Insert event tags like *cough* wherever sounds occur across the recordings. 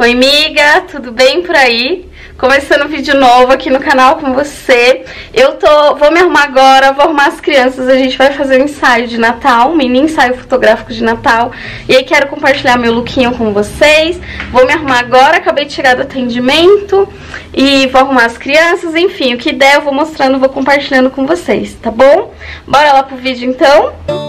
Oi, amiga, tudo bem por aí? Começando um vídeo novo aqui no canal com você. Eu tô, vou me arrumar agora, vou arrumar as crianças, a gente vai fazer um ensaio de Natal, um mini ensaio fotográfico de Natal. E aí quero compartilhar meu lookinho com vocês. Vou me arrumar agora, acabei de chegar do atendimento e vou arrumar as crianças, enfim, o que der eu vou mostrando, vou compartilhando com vocês, tá bom? Bora lá pro vídeo então?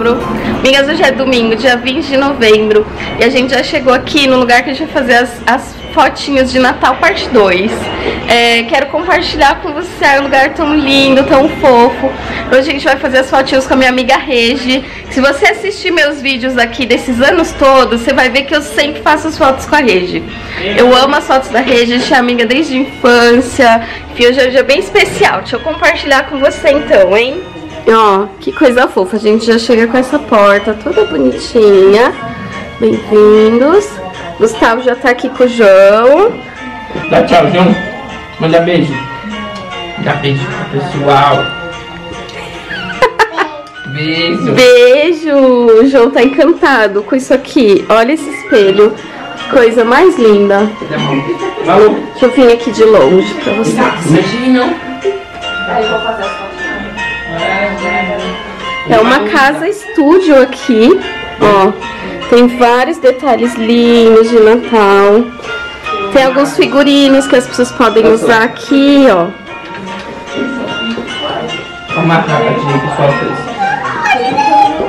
Novembro. Hoje é domingo, dia 20 de novembro. E a gente já chegou aqui no lugar que a gente vai fazer as, as de Natal parte 2. É, quero compartilhar com você é um lugar tão lindo, tão fofo. Hoje a gente vai fazer as fotinhos com a minha amiga Regi. Se você assistir meus vídeos aqui desses anos todos, você vai ver que eu sempre faço as fotos com a Regi. Eu amo as fotos da Regi, a gente é amiga desde a infância. Enfim, hoje é um dia bem especial. Deixa eu compartilhar com você então, hein? Ó, que coisa fofa. A gente já chega com essa porta toda bonitinha. Bem-vindos. Gustavo já tá aqui com o João. Dá tchau, João. Manda beijo. Dá beijo pro pessoal. *laughs* beijo. Beijo. O João tá encantado com isso aqui. Olha esse espelho. Que coisa mais linda. Falou. Deixa eu vir aqui de longe pra vocês. Beijinho. Aí eu vou fazer as fotos. É uma casa estúdio aqui, ó. Tem vários detalhes lindos de Natal. Tem alguns figurinos que as pessoas podem usar aqui, ó. O pessoal fez.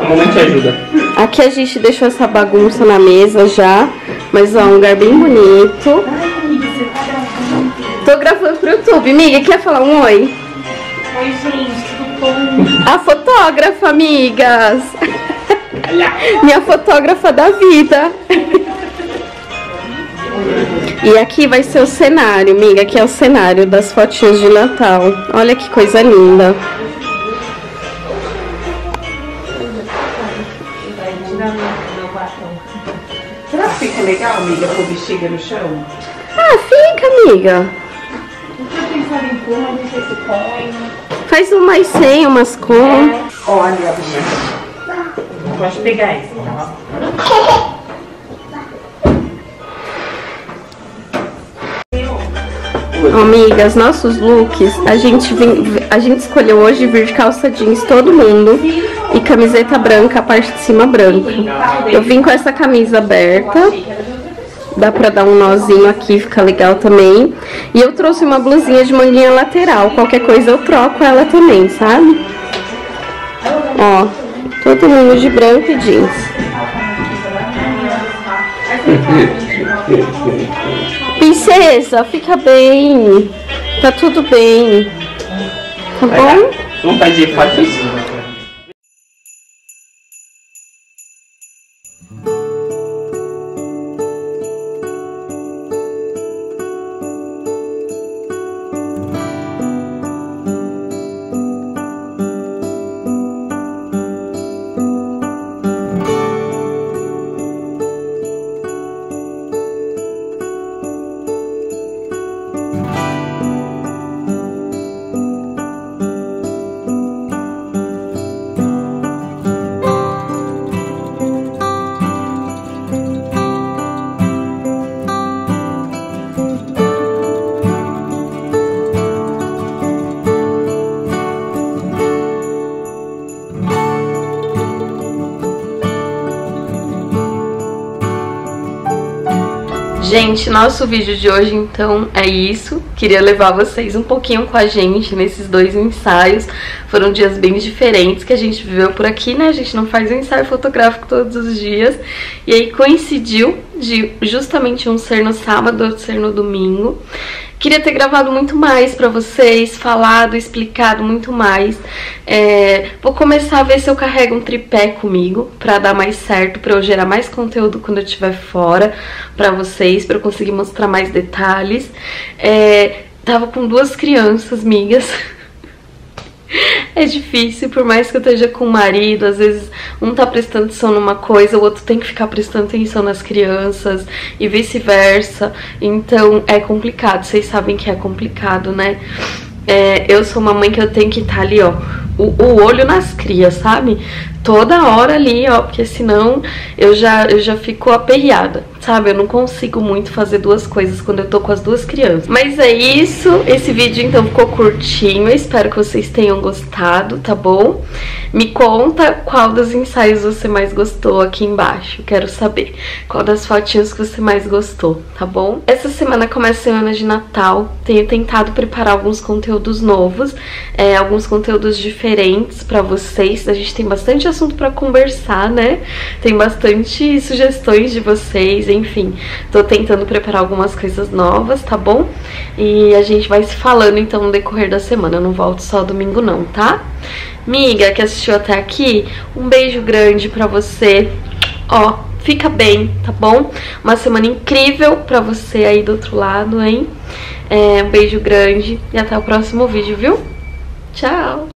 A mamãe te ajuda. Aqui a gente deixou essa bagunça na mesa já. Mas ó, um lugar bem bonito. Tô gravando pro YouTube. Amiga, quer falar um oi? Oi, gente? A fotógrafa, amigas. Minha fotógrafa da vida. E aqui vai ser o cenário, amiga. Aqui é o cenário das fotinhas de Natal. Olha que coisa linda. Será que fica legal, amiga, pôr bexiga no chão? Ah, fica, amiga. Eu tô pensando em pôr, não sei se põe. Faz umas sem, umas com. Olha. Pode pegar esse, tá? Amigas, nossos looks, a gente, vem, a gente escolheu hoje vir de calça jeans todo mundo e camiseta branca, a parte de cima branca. Eu vim com essa camisa aberta, dá pra dar um nozinho aqui, fica legal também. E eu trouxe uma blusinha de manguinha lateral, qualquer coisa eu troco ela também, sabe? Ó, todo mundo de branco e jeans. Princesa, fica bem. Tá tudo bem. Tá bom? Vamos fazer fotos? Gente, nosso vídeo de hoje então é isso. Queria levar vocês um pouquinho com a gente nesses dois ensaios. Foram dias bem diferentes que a gente viveu por aqui, né? A gente não faz um ensaio fotográfico todos os dias. E aí coincidiu de justamente um ser no sábado, outro ser no domingo. Queria ter gravado muito mais pra vocês, falado, explicado muito mais. É, vou começar a ver se eu carrego um tripé comigo pra dar mais certo, pra eu gerar mais conteúdo quando eu estiver fora pra vocês, pra eu conseguir mostrar mais detalhes. É, tava com duas crianças migas. *laughs* É difícil, por mais que eu esteja com o marido, às vezes um tá prestando atenção numa coisa, o outro tem que ficar prestando atenção nas crianças e vice-versa. Então é complicado, vocês sabem que é complicado, né? É, eu sou uma mãe que eu tenho que estar tá ali, ó, o, o, olho nas crias, sabe? Toda hora ali, ó, porque senão eu já, eu já fico aperreada, sabe? Eu não consigo muito fazer duas coisas quando eu tô com as duas crianças. Mas é isso, esse vídeo então ficou curtinho, espero que vocês tenham gostado, tá bom? Me conta qual dos ensaios você mais gostou aqui embaixo, quero saber. Qual das fotinhas que você mais gostou, tá bom? Essa semana começa a semana de Natal, tenho tentado preparar alguns conteúdos novos, é, alguns conteúdos diferentes pra vocês, a gente tem bastante assunto para conversar, né? Tem bastante sugestões de vocês, enfim. Tô tentando preparar algumas coisas novas, tá bom? E a gente vai se falando então no decorrer da semana. Eu não volto só domingo não, tá? Miga que assistiu até aqui, um beijo grande pra você. Ó, fica bem, tá bom? Uma semana incrível pra você aí do outro lado, hein? É, um beijo grande e até o próximo vídeo, viu? Tchau!